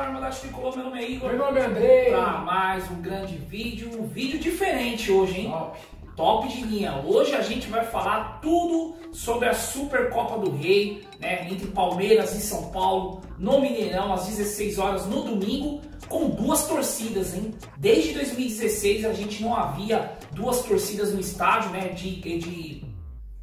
canal Irmandade Tricolor, meu nome é Igor. Meu nome é Andrei. Para mais um grande vídeo, um vídeo diferente hoje, hein? Top. Top de linha. Hoje a gente vai falar tudo sobre a Supercopa do Rei, né? Entre Palmeiras e São Paulo, no Mineirão, às 16 horas no domingo, com duas torcidas, hein? Desde 2016 a gente não havia duas torcidas no estádio, né? De, de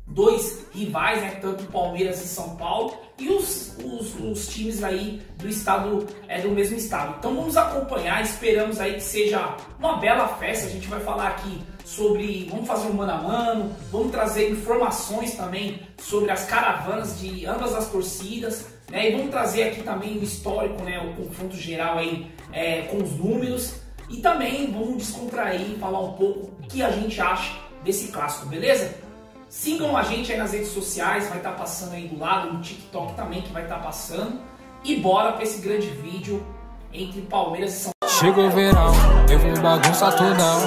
dois rivais, né, tanto Palmeiras e São Paulo, e os, os, os times aí do estado, é, do mesmo estado. Então vamos acompanhar, esperamos aí que seja uma bela festa, a gente vai falar aqui sobre, vamos fazer um mano a mano, vamos trazer informações também sobre as caravanas de ambas as torcidas, né, e vamos trazer aqui também o histórico, né, o confronto geral aí é, com os números, e também vamos descontrair, falar um pouco o que a gente acha desse clássico, beleza? Sigam a gente aí nas redes sociais, vai estar tá passando aí do lado, no TikTok também que vai estar tá passando. E bora para esse grande vídeo entre Palmeiras e São Paulo. Chegou o verão, eu vou bagunçar tudão.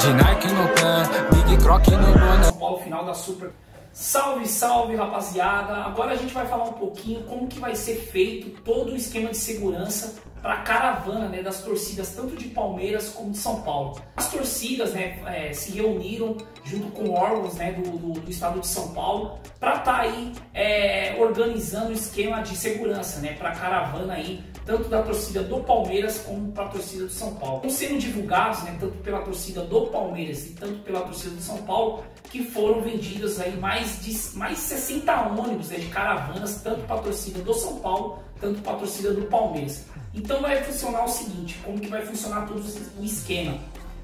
De Nike no pé, Big Croc no boné. São Paulo final da Super. Salve, salve rapaziada! Agora a gente vai falar um pouquinho como que vai ser feito todo o esquema de segurança para a caravana né, das torcidas, tanto de Palmeiras como de São Paulo. As torcidas né, é, se reuniram junto com órgãos né, do, do, do, estado de São Paulo para estar tá aí é, organizando o esquema de segurança né, para a caravana aí, tanto da torcida do Palmeiras como para a torcida do São Paulo. Estão sendo divulgados, né, tanto pela torcida do Palmeiras e tanto pela torcida do São Paulo, que foram vendidas aí mais de mais 60 ônibus né, de caravanas, tanto para a torcida do São Paulo, tanto para a torcida do Palmeiras. Então vai funcionar o seguinte, como que vai funcionar todo o esquema.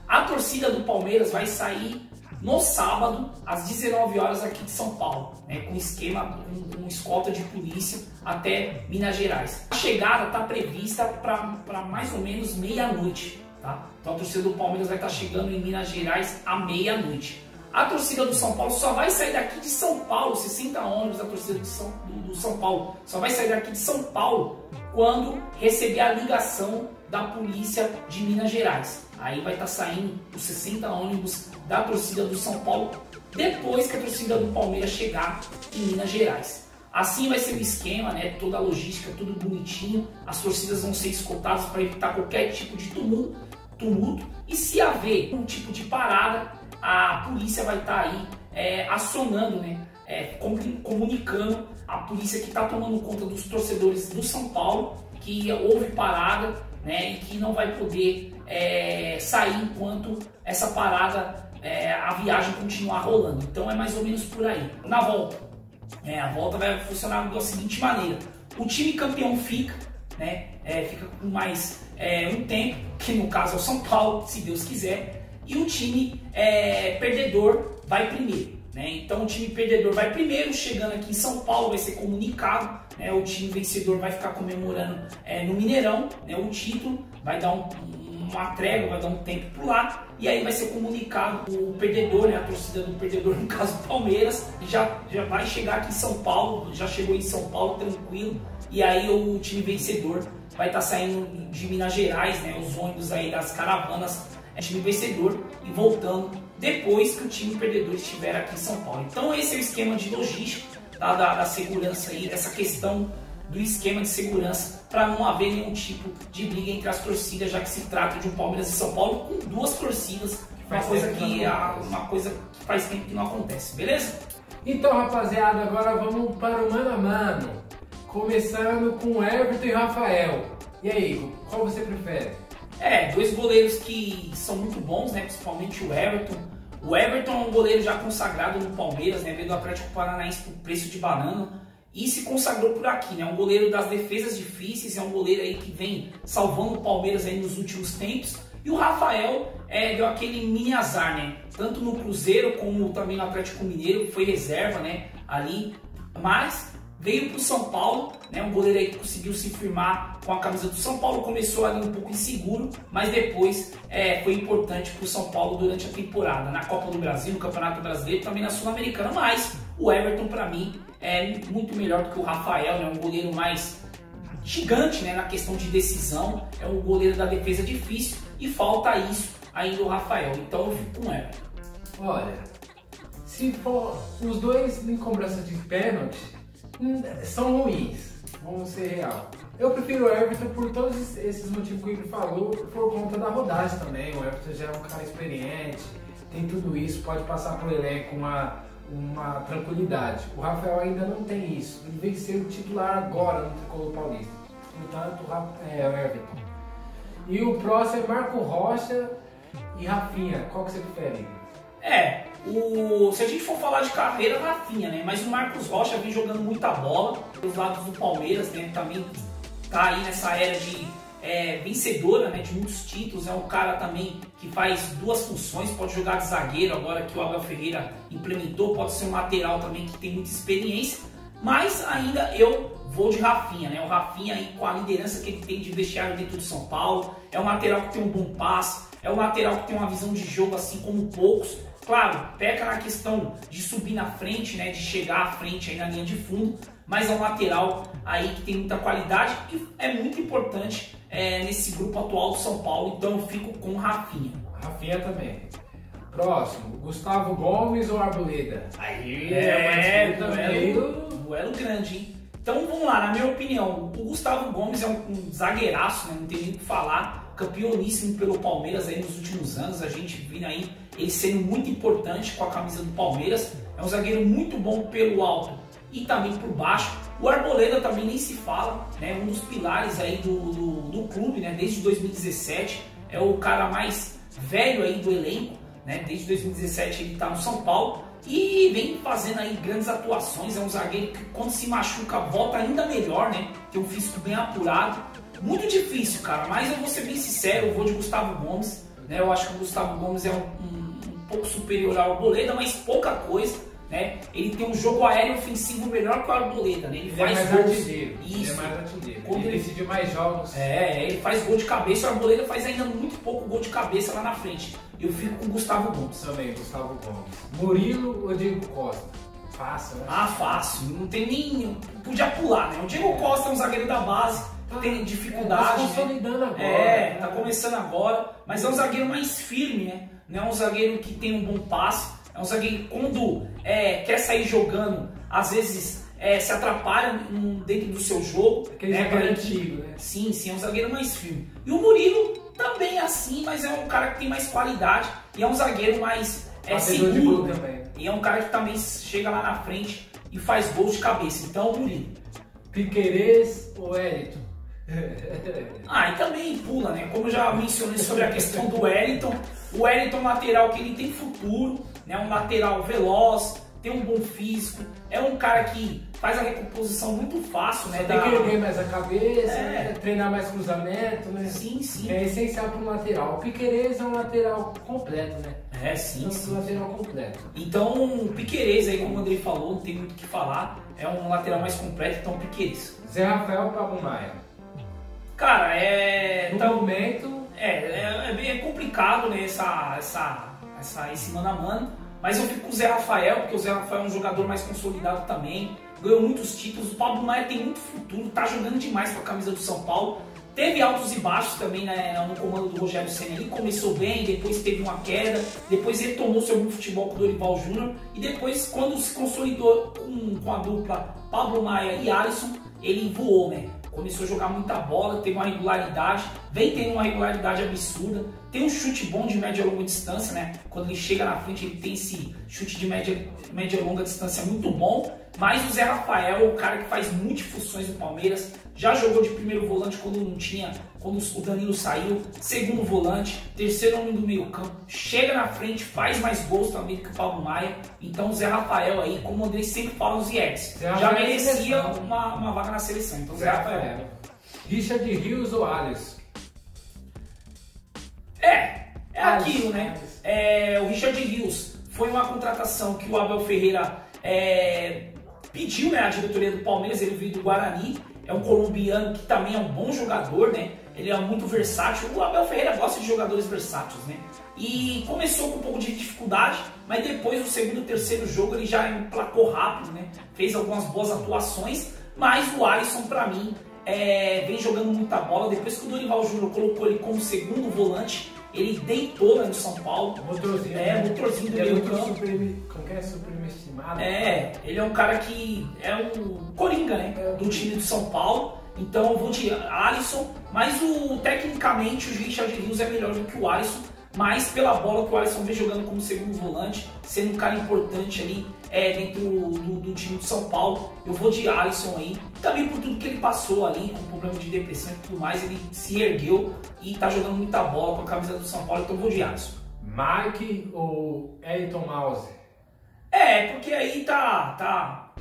A torcida do Palmeiras vai sair no sábado, às 19 horas aqui de São Paulo, né, com esquema, com, com escolta de polícia até Minas Gerais. A chegada está prevista para mais ou menos meia-noite. Tá? Então a torcida do Palmeiras vai estar tá chegando em Minas Gerais à meia-noite. A torcida do São Paulo só vai sair daqui de São Paulo, 60 ônibus da torcida do São, do, do São Paulo, só vai sair daqui de São Paulo quando receber a ligação da polícia de Minas Gerais. Aí vai estar tá saindo os 60 ônibus da torcida do São Paulo depois que a torcida do Palmeiras chegar em Minas Gerais. Assim vai ser o esquema, né? Toda a logística, tudo bonitinho. As torcidas vão ser escoltadas para evitar qualquer tipo de tumulto, tumulto. E se haver um tipo de parada, a polícia vai estar tá aí é, acionando, né, é, comunicando a polícia que está tomando conta dos torcedores do São Paulo que houve parada né, e que não vai poder é, sair enquanto essa parada, é, a viagem continuar rolando. Então é mais ou menos por aí. Na volta, é, a volta vai funcionar da seguinte maneira: o time campeão fica, né, é, fica com mais é, um tempo, que no caso é o São Paulo, se Deus quiser e o time é, perdedor vai primeiro. Né? Então o time perdedor vai primeiro, chegando aqui em São Paulo vai ser comunicado, né? o time vencedor vai ficar comemorando é, no Mineirão né? o título, vai dar um, uma trégua, vai dar um tempo por lá, e aí vai ser comunicado o perdedor, né? a torcida do perdedor, no caso Palmeiras, já, já vai chegar aqui em São Paulo, já chegou em São Paulo tranquilo, e aí o time vencedor vai estar tá saindo de Minas Gerais, né? os ônibus aí das caravanas é time vencedor e voltando depois que o time perdedor estiver aqui em São Paulo. Então esse é o esquema de logística tá, da, da segurança aí, essa questão do esquema de segurança para não haver nenhum tipo de briga entre as torcidas, já que se trata de um Palmeiras e São Paulo com duas torcidas, uma coisa que, uma coisa que faz tempo que não acontece, beleza? Então, rapaziada, agora vamos para o mano a mano, começando com Everton e Rafael. E aí, qual você prefere? É, dois goleiros que são muito bons, né? Principalmente o Everton. O Everton é um goleiro já consagrado no Palmeiras, né? Veio do Atlético Paranaense por preço de banana e se consagrou por aqui, né? Um goleiro das defesas difíceis, é um goleiro aí que vem salvando o Palmeiras aí nos últimos tempos. E o Rafael é, deu aquele mini azar, né? Tanto no Cruzeiro como também no Atlético Mineiro, foi reserva, né? Ali, mas veio para o São Paulo, né, um goleiro aí que conseguiu se firmar com a camisa do São Paulo, começou ali um pouco inseguro, mas depois é, foi importante para o São Paulo durante a temporada, na Copa do Brasil, no Campeonato Brasileiro, também na Sul-Americana, mas o Everton para mim é muito melhor do que o Rafael, né, um goleiro mais gigante né, na questão de decisão, é um goleiro da defesa difícil e falta isso ainda o Rafael, então eu fico com o Everton. Olha, se for os dois em cobrança de pênalti, são ruins, vamos ser real. Eu prefiro o Everton por todos esses motivos que ele falou, por conta da rodagem também. O Everton já é um cara experiente, tem tudo isso, pode passar por elenco uma, uma tranquilidade. O Rafael ainda não tem isso. Ele vem ser o titular agora no Tricolor Paulista. Portanto, é o Everton. E o próximo é Marco Rocha e Rafinha. Qual que você prefere? É, o, se a gente for falar de carreira, Rafinha, né? Mas o Marcos Rocha vem jogando muita bola pelos lados do Palmeiras, né? Também tá aí nessa era de é, vencedora, né? De muitos títulos. É um cara também que faz duas funções, pode jogar de zagueiro agora que o Abel Ferreira implementou, pode ser um lateral também que tem muita experiência. Mas ainda eu vou de Rafinha, né? O Rafinha aí com a liderança que ele tem de vestiário dentro de São Paulo, é um lateral que tem um bom passe, é um lateral que tem uma visão de jogo assim como poucos. Claro, peca na questão de subir na frente, né, de chegar à frente aí na linha de fundo, mas é um lateral aí que tem muita qualidade e é muito importante é, nesse grupo atual do São Paulo, então eu fico com Rafinha. Rafinha também. Próximo, Gustavo Gomes ou Arboleda? Aí é, é duelo, duelo grande, hein? Então vamos lá, na minha opinião, o Gustavo Gomes é um, um zagueiraço, né? não tem nem o que falar, campeoníssimo pelo Palmeiras aí nos últimos anos, a gente vindo aí ele sendo muito importante com a camisa do Palmeiras, é um zagueiro muito bom pelo alto e também por baixo. O Arboleda também nem se fala, né? um dos pilares aí do, do, do clube, né? desde 2017, é o cara mais velho aí do elenco, né? desde 2017 ele está no São Paulo e vem fazendo aí grandes atuações, é um zagueiro que quando se machuca volta ainda melhor, né? tem um físico bem apurado, muito difícil cara, mas eu vou ser bem sincero, eu vou de Gustavo Gomes, né? eu acho que o Gustavo Gomes é um, um pouco superior ao Arboleda, mas pouca coisa. Né? Ele tem um jogo aéreo ofensivo melhor que o Arboleda, né? Ele, ele faz é mais gols. artilheiro. Isso. Ele é mais artilheiro. Quando ele, decide mais jogos. É, ele faz gol de cabeça. O Arboleda faz ainda muito pouco gol de cabeça lá na frente. Eu fico com o Gustavo Gomes. Também, Gustavo Gomes. Murilo ou Diego Costa? Fácil, né? Ah, fácil. Não tem nem. Podia pular, né? O Diego é. Costa é um zagueiro da base. Tá, tem dificuldade. Tá consolidando né? agora. É, né? tá começando agora. Mas é um zagueiro mais firme, né? Não é um zagueiro que tem um bom passe. É um zagueiro que quando é, quer sair jogando, às vezes é, se atrapalha dentro do seu jogo. Aquele né, zagueiro antigo, né? Sim, sim, é um zagueiro mais firme. E o Murilo também é assim, mas é um cara que tem mais qualidade e é um zagueiro mais é, seguro. Também. E é um cara que também chega lá na frente e faz gols de cabeça. Então, o Murilo. Piquerez ou Elito? ah, e também pula, né? Como eu já mencionei sobre a questão do Wellington, o Wellington é um lateral que ele tem futuro, né? Um lateral veloz, tem um bom físico, é um cara que faz a recomposição muito fácil, né? Tem da... que erguer mais a cabeça, é. né? treinar mais cruzamento, né? Sim, sim. É essencial para um lateral. O Piquerez é um lateral completo, né? É, sim. É um lateral completo. Então, o Piquerez aí, como o Andrei falou, não tem muito o que falar. É um lateral mais completo, então Piquerez. Zé Rafael Pablo Maia. Cara, é. No então, momento. É, é, é, bem complicado né, essa, essa, essa, esse mano a mano. Mas eu fico com o Zé Rafael, porque o Zé Rafael é um jogador mais consolidado também. Ganhou muitos títulos. O Pablo Maia tem muito futuro, tá jogando demais com a camisa do São Paulo. Teve altos e baixos também né, no comando do Rogério Senna. Ele começou bem, depois teve uma queda, depois retomou seu bom futebol com o Dorival Júnior. E depois, quando se consolidou com, com a dupla Pablo Maia e Alisson, ele voou, né? Começou a jogar muita bola, teve uma regularidade, vem tendo uma regularidade absurda, tem um chute bom de média e longa distância, né? Quando ele chega na frente, ele tem esse chute de média, média e longa distância muito bom. Mas o Zé Rafael é o cara que faz multifunções no Palmeiras, já jogou de primeiro volante quando não tinha, quando o Danilo saiu, segundo volante, terceiro homem do meio campo, chega na frente, faz mais gols também que o Paulo Maia. Então o Zé Rafael aí, como o André sempre fala nos Yetis, já merecia uma, uma vaga na seleção. Então Zé, Zé Rafael. Rafael. Richard Rios ou Alisson? É, é aquilo, né? É, o Richard Rios foi uma contratação que o Abel Ferreira é, pediu né, a diretoria do Palmeiras, ele veio do Guarani, é um colombiano que também é um bom jogador, né? Ele é muito versátil. O Abel Ferreira gosta de jogadores versáteis, né? E começou com um pouco de dificuldade, mas depois do segundo e terceiro jogo ele já emplacou rápido, né? Fez algumas boas atuações, mas o Alisson para mim é, vem jogando muita bola. Depois que o Dorival Júnior colocou ele como segundo volante, ele deitou no São Paulo. Motorzinho. É, motorzinho do é meio campo. Super, como que é? Superestimado. É, ele é um cara que é um coringa, né? É. Do time do São Paulo. Então eu vou de Alisson, mas o tecnicamente o Richard Rios é melhor do que o Alisson, mas pela bola que o Alisson vem jogando como segundo volante, sendo um cara importante ali é, dentro do, do, time de São Paulo, eu vou de Alisson aí. Também por tudo que ele passou ali, com problema de depressão e tudo mais, ele se ergueu e tá jogando muita bola com a camisa do São Paulo, então eu vou de Alisson. Mike ou Elton Mouse? É, porque aí tá, tá,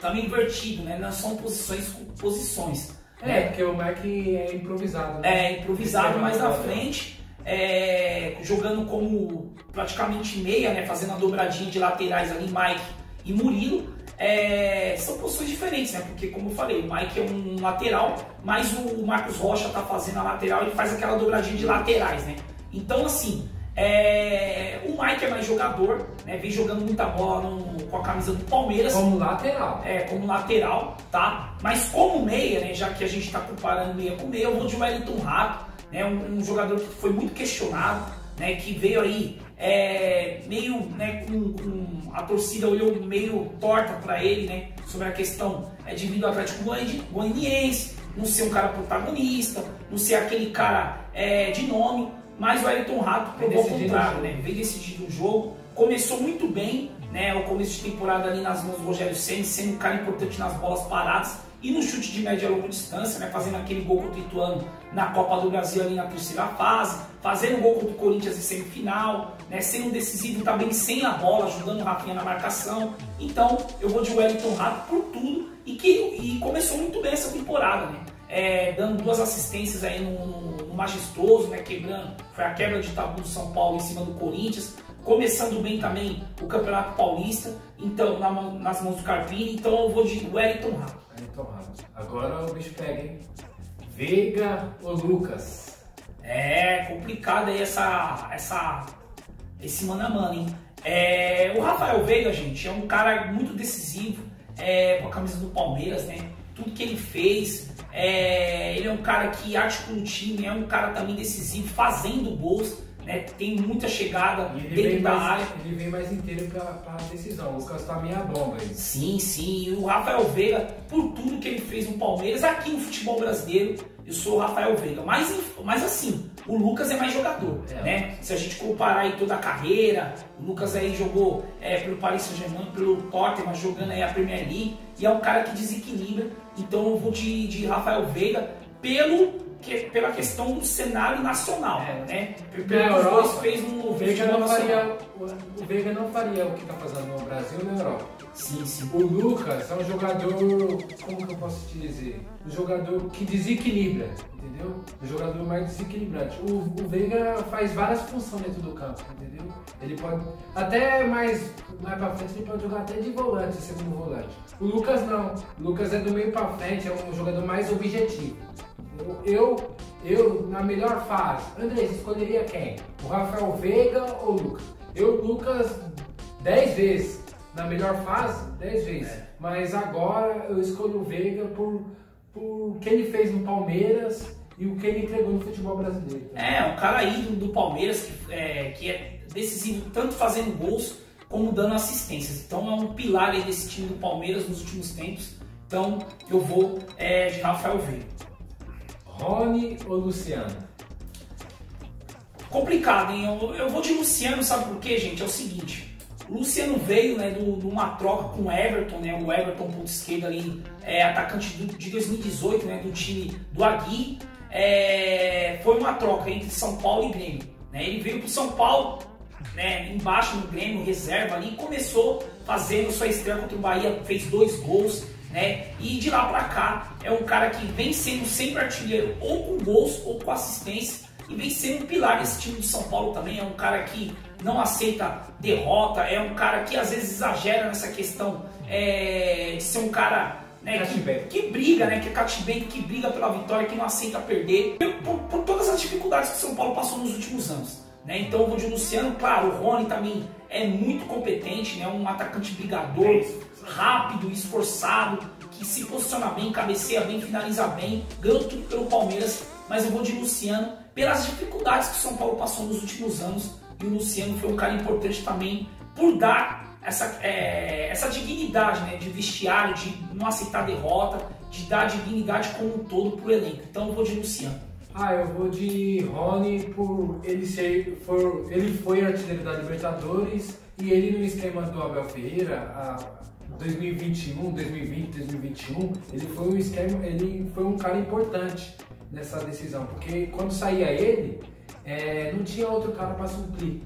tá meio invertido, né? Não são posições com posições. É, né? porque o Mike é improvisado, né? É, improvisado mais na frente, é, jogando como praticamente meia, né? Fazendo a dobradinha de laterais ali, Mike e Murilo. É, são posições diferentes, né? Porque, como eu falei, o Mike é um lateral, mas o Marcos Rocha tá fazendo a lateral e faz aquela dobradinha de laterais, né? Então, assim, é, o Mike é mais jogador, né? Vem jogando muita bola no, com a camisa do Palmeiras. Como lateral. É, como lateral, tá? Mas como meia, né? Já que a gente está comparando meia com meia, eu vou de Wellington Rato, né? Um, um, jogador que foi muito questionado, né? Que veio aí é, meio, né? Com, com, a torcida olhou meio torta para ele, né? Sobre a questão é, de vir do Atlético Goianiense, não ser um cara protagonista, não ser aquele cara é, de nome. Mas o Ayrton Rato provou o contrário, né? Veio decidido o jogo, começou muito bem, né? O começo de temporada ali nas mãos do Rogério Senna, sendo um cara importante nas bolas paradas e no chute de média e longa distância, né? Fazendo aquele gol contra o Ituano na Copa do Brasil ali na terceira fase, fazendo gol contra o Corinthians em semifinal, né? Sendo decisivo também sem a bola, ajudando o Rafinha na marcação. Então, eu vou de Wellington Rato por tudo e que e começou muito bem essa temporada, né? É, dando duas assistências aí no, no majestoso, né, quebrando, foi a quebra de tabu do São Paulo em cima do Corinthians, começando bem também o Campeonato Paulista, então na, nas mãos do Carpini, então eu vou de Wellington Rato. Rato. Agora o bicho pega, hein? Veiga ou Lucas? É complicado aí essa, essa, esse mano a mano, hein? É, o Rafael Veiga, gente, é um cara muito decisivo é, com a camisa do Palmeiras, né? Tudo que ele fez, é, ele é um cara que articula o time, é um cara também decisivo, fazendo gols. Né, tem muita chegada dentro da mais, área. Ele vem mais inteiro para a decisão. O Lucas tá meia bomba aí. Sim, sim. E o Rafael Veiga, por tudo que ele fez no Palmeiras, aqui no futebol brasileiro, eu sou o Rafael Veiga. Mas, mas assim, o Lucas é mais jogador, é. né? Se a gente comparar aí toda a carreira, o Lucas aí jogou é, pelo Paris Saint-Germain, pelo Tottenham, jogando aí a Premier League, e é um cara que desequilibra. Então eu vou de, de Rafael Veiga pelo que, pela questão do cenário nacional, é. né? Pelo na Europa, fez um o Veiga não faria o Veiga não faria o que está fazendo no Brasil na Europa. Sim, sim. O Lucas é um jogador, como que eu posso te dizer? Um jogador que desequilibra, entendeu? Um jogador mais desequilibrante. O, o Veiga faz várias funções dentro do campo, entendeu? Ele pode, até mais, mais pra frente, ele pode jogar até de volante, segundo volante. O Lucas não. O Lucas é do meio pra frente, é um jogador mais objetivo. Eu, eu, na melhor fase, André, você escolheria quem? O Rafael Veiga ou o Lucas? Eu, Lucas, 10 vezes. Na melhor fase, 10 vezes. É. Mas agora eu escolho o Veiga por, por o que ele fez no Palmeiras e o que ele entregou no futebol brasileiro. É, um cara ídolo do Palmeiras que é, que é decisivo tanto fazendo gols como dando assistências. Então é um pilar aí desse time do Palmeiras nos últimos tempos. Então eu vou é, de Rafael Veiga. Rony ou Luciano? Complicado, hein? Eu, eu vou de Luciano, sabe por quê, gente? É o seguinte. O Luciano veio né, de uma troca com o Everton, né? O Everton, ponto esquerdo ali, é, atacante do, de 2018, né? Do time do Agui. É, foi uma troca entre São Paulo e Grêmio. Né? Ele veio para São Paulo, né, embaixo no Grêmio, reserva ali, e começou fazendo sua estreia contra o Bahia, fez dois gols né? E de lá para cá é um cara que vem sendo sempre artilheiro ou com gols ou com assistência e vem sendo um pilar desse time do São Paulo também. É um cara que não aceita derrota, é um cara que às vezes exagera nessa questão é, de ser um cara né, que, que, briga, né, que é cativante, que briga pela vitória, que não aceita perder, por, por, todas as dificuldades que o São Paulo passou nos últimos anos. Né? Então eu vou de Luciano, claro, o Rony também é muito competente, né, um atacante brigador rápido, esforçado, que se posiciona bem, cabeceia bem, finaliza bem, ganhou tudo pelo Palmeiras, mas eu vou de Luciano pelas dificuldades que o São Paulo passou nos últimos anos e o Luciano foi um cara importante também por dar essa, é, essa dignidade né, de vestiário, de não aceitar derrota, de dar dignidade como um todo pro elenco. Então eu vou de Luciano. Ah, eu vou de Rony por ele ser. For, ele foi artilheiro da Libertadores e ele no esquema do Abel Ferreira, a 2021, 2020, 2021, ele foi um esquema, ele foi um cara importante nessa decisão, porque quando saía ele, é, não tinha outro cara para suprir.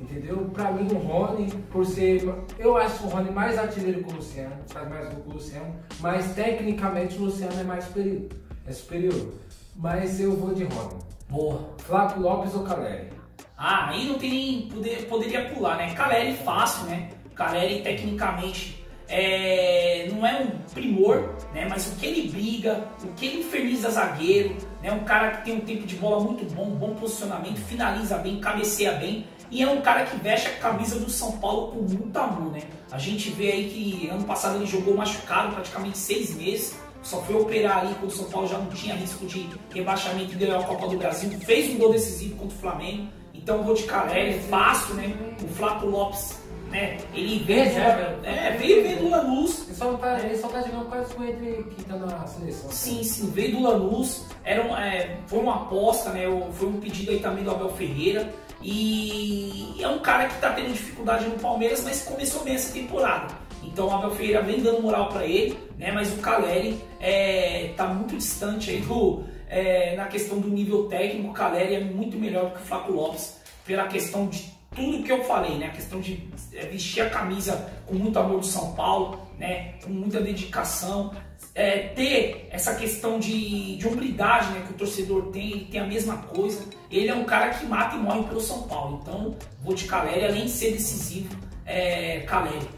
Entendeu? Pra mim o Rony, por ser. Eu acho o Rony mais artilheiro que o Luciano, faz mais gol que o Luciano, mas tecnicamente o Luciano é mais superior. É superior mas eu vou de Rony. Boa. Flávio Lopes ou Caleri? Ah, aí não tem nem. Poder, poderia pular, né? Caleri fácil, né? Caleri tecnicamente é, não é um primor, né? Mas o que ele briga, o que ele inferniza zagueiro, né? Um cara que tem um tempo de bola muito bom, bom posicionamento, finaliza bem, cabeceia bem. E é um cara que veste a camisa do São Paulo com muito amor, né? A gente vê aí que ano passado ele jogou machucado praticamente seis meses só foi operar ali quando o São Paulo já não tinha risco de rebaixamento e ganhar a Copa do Brasil. Fez um gol decisivo contra o Flamengo. Então, o gol de Caleri, fácil, né? O Flávio Lopes, né? Ele veio, é, é, veio, veio do Lanús. Ele só tá, ele só tá jogando quase com ele que tá na seleção. Sim, sim, veio do Lanús. Era um, é, foi uma aposta, né? Foi um pedido aí também do Abel Ferreira. E é um cara que tá tendo dificuldade no Palmeiras, mas começou bem essa temporada. Então o Abel Ferreira vem dando moral para ele, né? Mas o Caleri é, tá muito distante aí do, é, na questão do nível técnico. O Caleri é muito melhor do que o Flaco Lopes pela questão de tudo que eu falei, né? A questão de é, vestir a camisa com muito amor do São Paulo, né? Com muita dedicação, é, ter essa questão de, de hombridade, né? Que o torcedor tem, ele tem a mesma coisa. Ele é um cara que mata e morre pelo São Paulo. Então, vou de Caleri, além de ser decisivo, é, Caleri.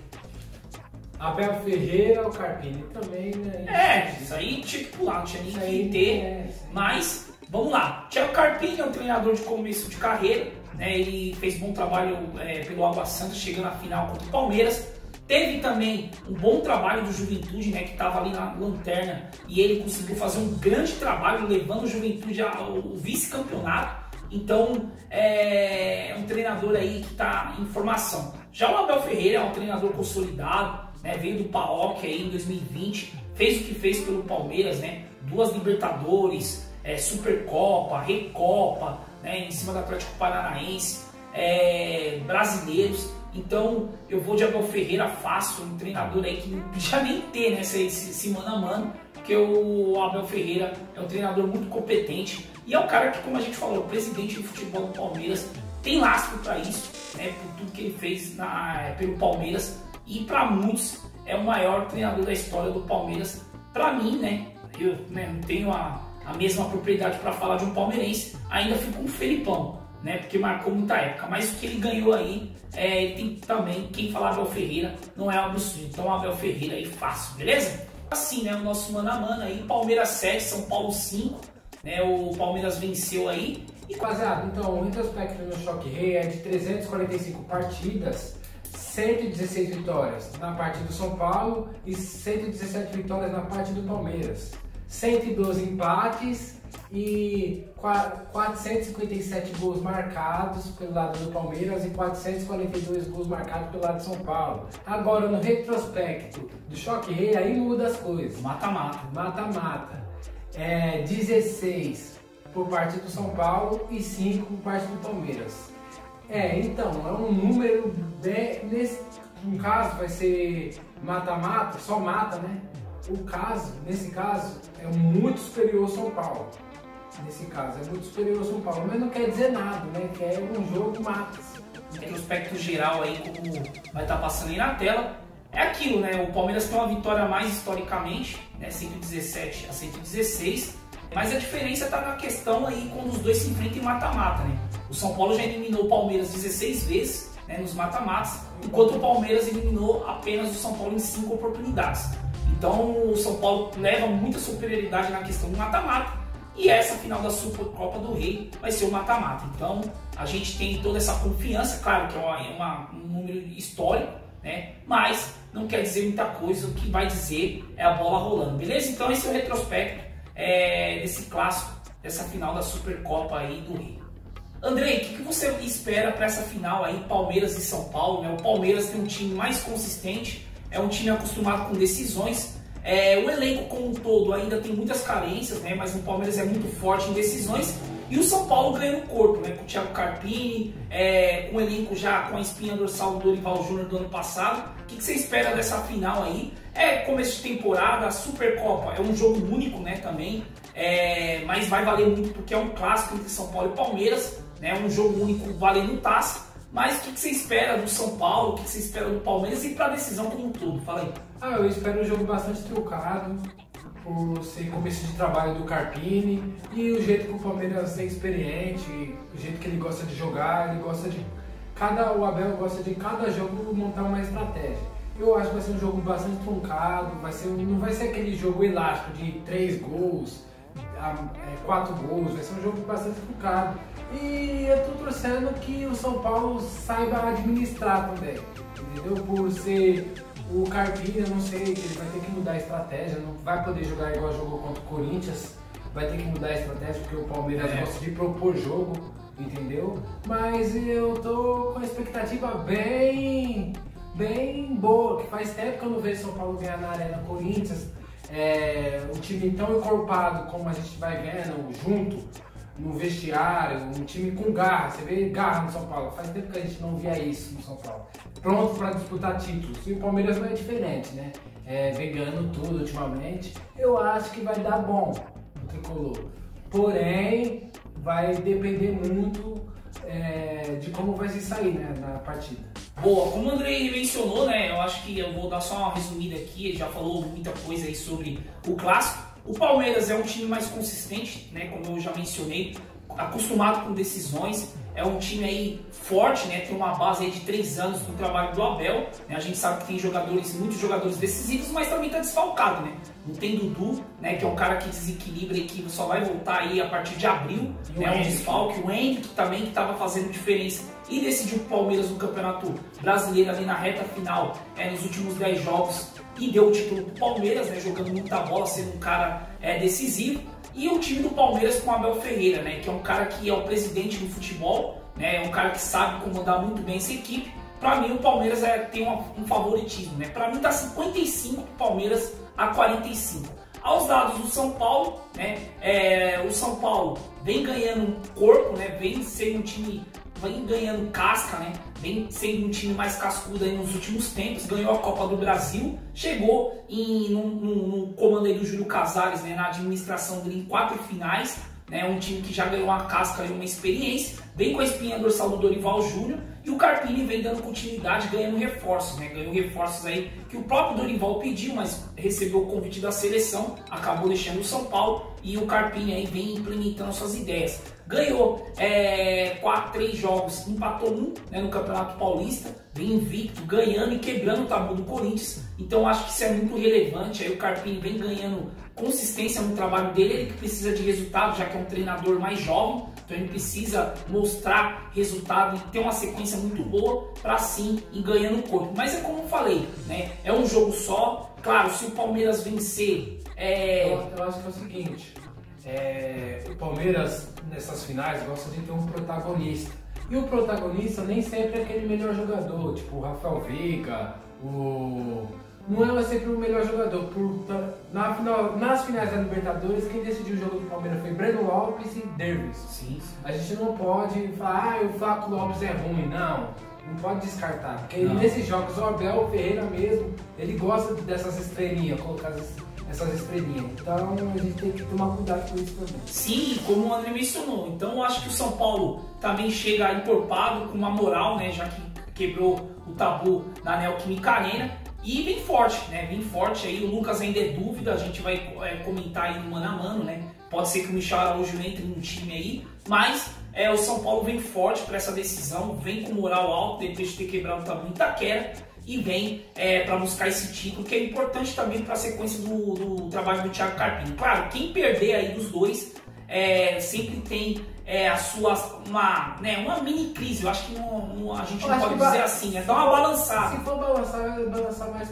Abel Ferreira ou Carpini também, né? É, isso aí tinha que pular, não tinha nem que ter. É, mas, vamos lá. Thiago Carpini é um treinador de começo de carreira, né? Ele fez bom trabalho é, pelo Água Santa, chegando à final contra o Palmeiras. Teve também um bom trabalho do Juventude, né, que estava ali na lanterna, e ele conseguiu fazer um grande trabalho levando o Juventude ao vice-campeonato. Então, é um treinador aí que está em formação. Já o Abel Ferreira é um treinador consolidado, né? Veio do PAOK aí em 2020, fez o que fez pelo Palmeiras, né? Duas Libertadores, é, Supercopa, Recopa, né? Em cima do Atlético Paranaense, é, brasileiros. Então eu vou de Abel Ferreira fácil, um treinador aí que podia nem ter né, esse, esse mano a mano, porque o Abel Ferreira é um treinador muito competente e é um cara que, como a gente falou, presidente do futebol do Palmeiras, tem lastro para isso, né, por tudo que ele fez na, pelo Palmeiras e para muitos é o maior treinador da história do Palmeiras. Para mim, né, eu né, não tenho a, a mesma propriedade para falar de um palmeirense, ainda fico com o Felipão, né, porque marcou muita época. Mas o que ele ganhou aí, é, tem também, quem falar Abel Ferreira, não é absurdo. Então Abel Ferreira aí fácil, beleza? Assim, né, o nosso mano a mano aí, Palmeiras 7, São Paulo 5, né, o Palmeiras venceu aí. E rapaziada, então o retrospecto no Choque Rei é de 345 partidas, 116 vitórias na parte do São Paulo e 117 vitórias na parte do Palmeiras. 112 empates e 457 gols marcados pelo lado do Palmeiras e 442 gols marcados pelo lado de São Paulo. Agora no retrospecto do Choque Rei aí muda as coisas. Mata-mata. Mata-mata. É 16 por parte do São Paulo e 5 por parte do Palmeiras. É, então, é um número de, nesse um caso vai ser mata-mata, só mata, né? O caso, nesse caso, é muito superior ao São Paulo. Nesse caso, é muito superior ao São Paulo, mas não quer dizer nada, né? Que é um jogo mata. Em aspecto geral aí, como vai estar tá passando aí na tela, é aquilo, né? O Palmeiras tem uma vitória mais historicamente, né? 117 a 116 mas a diferença está na questão aí quando os dois se enfrentam em mata-mata, né? O São Paulo já eliminou o Palmeiras 16 vezes né, nos mata-matas, enquanto o Palmeiras eliminou apenas o São Paulo em 5 oportunidades. Então o São Paulo leva muita superioridade na questão do mata-mata e essa final da Supercopa do Rei vai ser o mata-mata. Então a gente tem toda essa confiança, claro que é, é uma, um número histórico, né? mas não quer dizer muita coisa, o que vai dizer é a bola rolando, beleza? Então esse é o retrospecto é, desse clássico, dessa final da Supercopa aí do Rio. Andrei, o que, que você espera para essa final aí, Palmeiras e São Paulo? Né? O Palmeiras tem um time mais consistente, é um time acostumado com decisões. É, o elenco como um todo ainda tem muitas carências, né? mas o Palmeiras é muito forte em decisões. E o São Paulo ganha no corpo, né? Com o Thiago Carpini, é, o elenco já com a espinha dorsal do Dorival Júnior do ano passado. O que, que, você espera dessa final aí? É começo de temporada, a Supercopa é um jogo único, né? Também, é, mas vai valer muito porque é um clássico entre São Paulo e Palmeiras, né? Um jogo único valendo taça. Mas o que, que, você espera do São Paulo? O que, que você espera do Palmeiras e para a decisão como um todo? Fala aí. Ah, eu espero um jogo bastante trucado, por ser começo de trabalho do Carpini e o jeito que o Palmeiras é experiente, o jeito que ele gosta de jogar, ele gosta de. Cada, o Abel gosta de cada jogo montar uma estratégia. Eu acho que vai ser um jogo bastante truncado, vai ser, não vai ser aquele jogo elástico de três gols, é, quatro gols, vai ser um jogo bastante truncado. E eu tô torcendo que o São Paulo saiba administrar também, entendeu? Por ser o Carpini, eu não sei, ele vai ter que mudar a estratégia, não vai poder jogar igual jogou contra o Corinthians, vai ter que mudar a estratégia porque o Palmeiras é. gosta de propor jogo, entendeu? Mas eu tô com a expectativa bem, bem boa, que faz tempo que eu não vejo São Paulo ganhar na Arena Corinthians, é, um time tão encorpado como a gente vai vendo junto no vestiário, um time com garra. Você vê garra no São Paulo. Faz tempo que a gente não via isso no São Paulo. Pronto para disputar títulos. E o Palmeiras não é diferente, né? É, vem ganhando tudo ultimamente. Eu acho que vai dar bom o tricolor. Porém, vai depender muito é, de como vai se sair né, na partida. Boa, como o Andrei mencionou, né? Eu acho que eu vou dar só uma resumida aqui, ele já falou muita coisa aí sobre o clássico. O Palmeiras é um time mais consistente, né? Como eu já mencionei, acostumado com decisões. É um time aí forte, né? Tem uma base aí de três anos no trabalho do Abel. Né? A gente sabe que tem jogadores, muitos jogadores decisivos, mas também está desfalcado, né? Não tem Dudu, né? Que é um cara que desequilibra e que só vai voltar aí a partir de abril, e né? Um desfalque, o Henrique também que estava fazendo diferença e decidiu o Palmeiras no Campeonato Brasileiro ali na reta final, é, nos últimos 10 jogos e deu o título pro Palmeiras, né, jogando muita bola, sendo um cara é, decisivo. E o time do Palmeiras com o Abel Ferreira, né, que é um cara que é o presidente do futebol, né, é um cara que sabe comandar muito bem essa equipe. Para mim, o Palmeiras é, tem uma, um favoritismo. Né? Para mim, tá 55 Palmeiras a 45. Aos dados do São Paulo, né, é, o São Paulo vem ganhando corpo, né, vem sendo um time vem ganhando casca, né? Vem sendo um time mais cascudo aí nos últimos tempos, ganhou a Copa do Brasil, chegou em, no, no comando aí do Júlio Casares, né, na administração dele em quatro finais, né, um time que já ganhou uma casca e uma experiência, vem com a espinha dorsal do Dorival Júnior e o Carpini vem dando continuidade, ganhando reforços, né, ganhou reforços aí que o próprio Dorival pediu, mas recebeu o convite da seleção, acabou deixando o São Paulo e o Carpini aí vem implementando suas ideias ganhou é, quatro, três jogos, empatou um né, no Campeonato Paulista, vem invicto, ganhando e quebrando o tabu do Corinthians. Então acho que isso é muito relevante. Aí o Carpini vem ganhando consistência no trabalho dele, ele que precisa de resultado, já que é um treinador mais jovem, então ele precisa mostrar resultado e ter uma sequência muito boa para sim ir ganhando o corpo. Mas é como eu falei, né? É um jogo só. Claro, se o Palmeiras vencer. É... Eu, eu acho que é o seguinte, é, o Palmeiras nessas finais gosta de ter um protagonista. E o protagonista nem sempre é aquele melhor jogador, tipo o Rafael Veiga, o. Não é sempre o melhor jogador. Por, na final, nas finais da Libertadores, quem decidiu o jogo do Palmeiras foi Breno Lopes e Davis. Sim, sim. A gente não pode falar, ah, o Flaco Lopes é ruim. Não, não pode descartar. Porque não. nesses jogos, o Abel Ferreira mesmo, ele gosta dessas estrelinhas, colocar as essas estrelinhas. Então a gente tem que tomar cuidado com isso também. Sim, como o André mencionou. Então eu acho que o São Paulo também chega encorpado com uma moral, né? Já que quebrou o tabu na Neoquímica Arena. E bem forte, né? Bem forte aí. O Lucas ainda é dúvida, a gente vai é, comentar aí no mano a mano, né? Pode ser que o Michel Araújo entre no time aí, mas é, o São Paulo vem forte para essa decisão, vem com moral alto depois de ter quebrado o tabu em Itaquera e vem é, para buscar esse título, que é importante também para a sequência do, do, trabalho do Thiago Carpini. Claro, quem perder aí dos dois é, sempre tem é, a sua uma, né, uma mini crise. Eu acho que não, não, a gente não pode dizer assim, é dar uma balançada. Se for balançar, balançar mais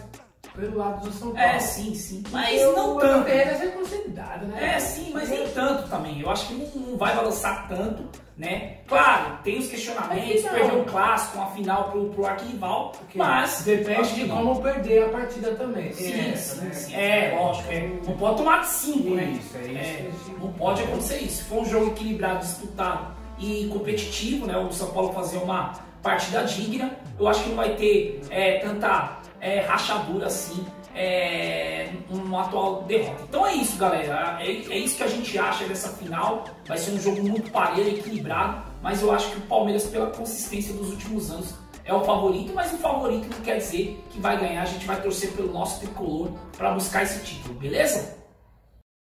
pelo lado do São Paulo. É, sim, sim. Mas E não o tanto. Palmeiras é consolidado, né? É, sim, mas nem tanto também. Eu acho que não, não vai balançar tanto, né? Claro, tem os questionamentos, Mas não. perdeu o clássico, uma final pro, pro arquirrival, Porque mas depende de não. como perder a partida também. Tem Sim, essa, sim, né? sim. É, lógico. É. Não pode tomar de 5, né? Isso, é isso gente- Não pode acontecer isso. Se for um jogo equilibrado, disputado e competitivo, né? O São Paulo fazer uma partida digna, eu acho que não vai ter é, tanta é, rachadura assim é, atual derrota. Então é isso, galera. É, é isso que a gente acha dessa final. Vai ser um jogo muito parelho, equilibrado, mas eu acho que o Palmeiras, pela consistência dos últimos anos, é o favorito, mas o favorito não quer dizer que vai ganhar. A gente vai torcer pelo nosso tricolor para buscar esse título, beleza?